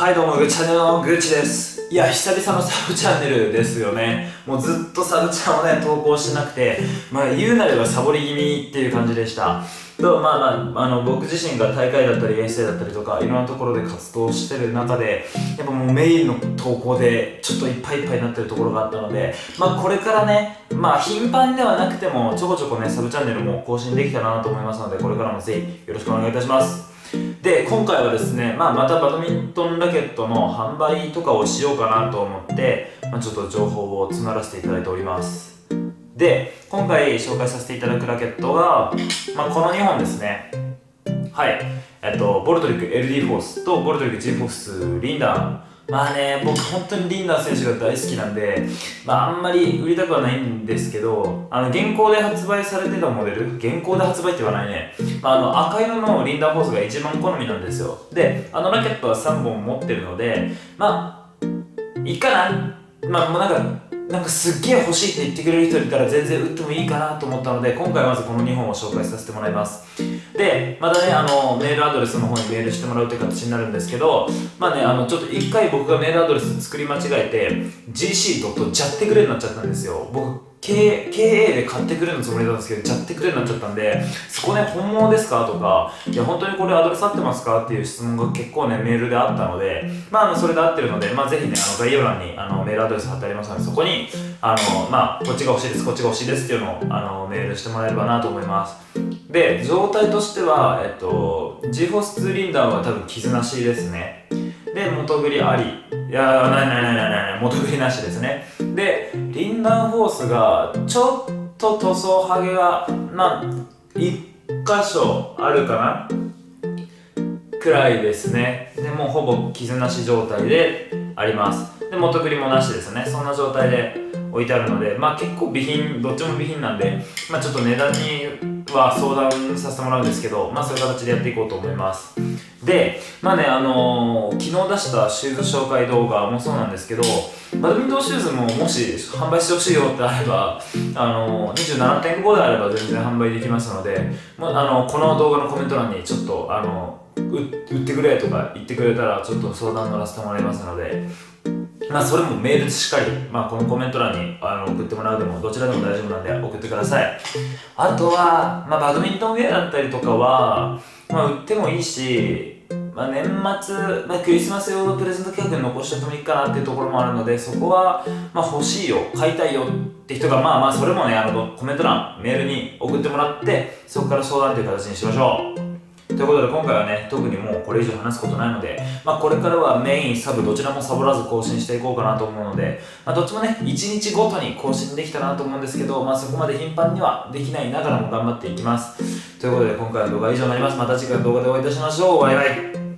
はいどうも、ぐチャンネルのぐーちです。いや、久々のサブチャンネルですよね。もうずっとサブチャンをね、投稿してなくて、まあ言うなればサボり気味っていう感じでした。とまあまあ、あの僕自身が大会だったり遠征だったりとかいろんなところで活動してる中でやっぱもうメインの投稿でちょっといっぱいいっぱいになってるところがあったのでまあこれからねまあ頻繁ではなくてもちょこちょこねサブチャンネルも更新できたらなと思いますのでこれからもぜひよろしくお願いいたしますで今回はですね、まあ、またバドミントンラケットの販売とかをしようかなと思って、まあ、ちょっと情報を募らせていただいております。で今回紹介させていただくラケットは、まあ、この2本ですね。はい。えっとボルトリック LD フォースとボルトリック G フォースリンダー。まあね、僕本当にリンダー選手が大好きなんで、まああんまり売りたくはないんですけど、あの現行で発売されてたモデル、現行で発売って言わないね、まあ、あの赤色のリンダーフォースが一番好みなんですよ。で、あのラケットは3本持ってるので、まあ、いいかな。まあもうなんか、なんかすっげえ欲しいって言ってくれる人いたら全然打ってもいいかなと思ったので今回まずこの2本を紹介させてもらいます。でまたねあのメールアドレスの方にメールしてもらうという形になるんですけどまあねあのちょっと1回僕がメールアドレス作り間違えて gc.jattegre になっちゃったんですよ。僕 K、KA で買ってくれるつもりなんですけど、じゃってくれるになっちゃったんで、そこね、本物ですか？とか、いや、本当にこれアドレス合ってますか？っていう質問が結構ね、メールであったので、まあ、あの、それで合ってるので、まあ、ぜひね、あの、概要欄に、あの、メールアドレス貼ってありますので、そこに、あの、まあ、こっちが欲しいです、こっちが欲しいですっていうのを、あの、メールしてもらえればなと思います。で、状態としては、えっと、G フォスツーリンダーは多分傷なしですね。で、元繰りあり。いやー、ないないないないない、元繰りなしですね。で、リンダーフォースが、ちょっと塗装ハゲが、まあ、1箇所あるかな？くらいですね。で、もうほぼ傷なし状態であります。で、元繰りもなしですね。そんな状態で置いてあるので、まあ結構備品、どっちも備品なんで、まあちょっと値段には相談させてもらうんですけど、まあそういう形でやっていこうと思います。で、まあね、あのー、昨日出したシューズ紹介動画もそうなんですけど、バドミントンシューズももし販売してほしいよってあれば、あのー、27.5であれば全然販売できますので、まあの、この動画のコメント欄にちょっと、あの売ってくれとか言ってくれたらちょっと相談乗らせてもらいますので、まあそれもメールでしっかり、まあこのコメント欄にあの送ってもらうでもどちらでも大丈夫なんで送ってください。あとは、まあバドミントンウェアだったりとかは、まあ売ってもいいし、まあ、年末、まあ、クリスマス用のプレゼント企画に残しちゃってもいいかなっていうところもあるのでそこは、まあ、欲しいよ買いたいよって人がまあまあそれもねあのコメント欄メールに送ってもらってそこから相談という形にしましょうということで今回はね特にもうこれ以上話すことないので、まあ、これからはメインサブどちらもサボらず更新していこうかなと思うので、まあ、どっちもね1日ごとに更新できたらなと思うんですけど、まあ、そこまで頻繁にはできないながらも頑張っていきます。ということで今回の動画は以上になります。また次回の動画でお会いいたしましょう。バイバイ。